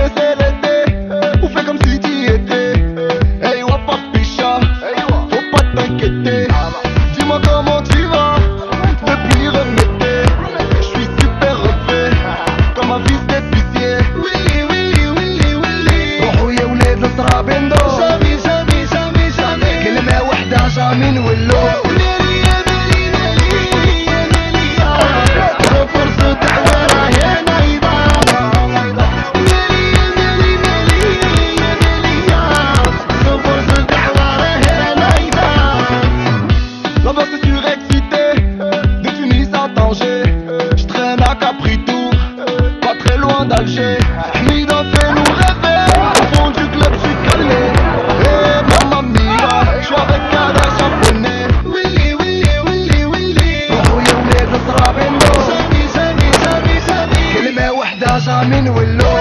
que se le I'm in with low.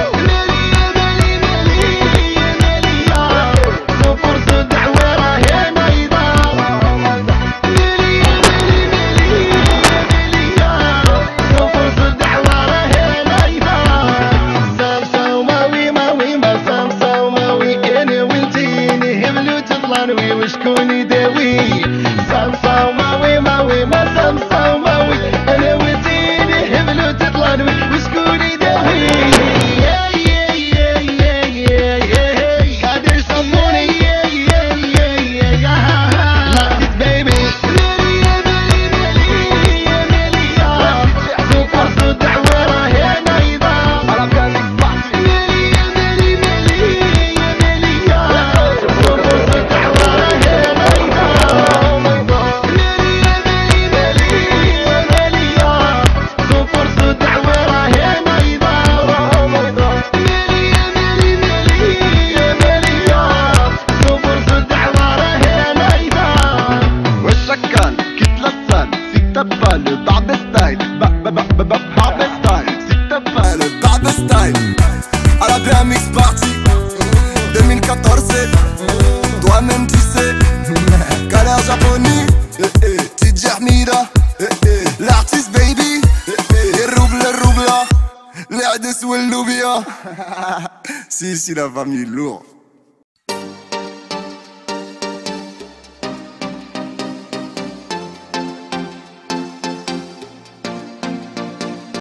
Toi-même tu sais. Galère japonie. Eh, eh, Petit eh, L'artiste baby. Rouble roubla L'air de sous le Si si la famille lourde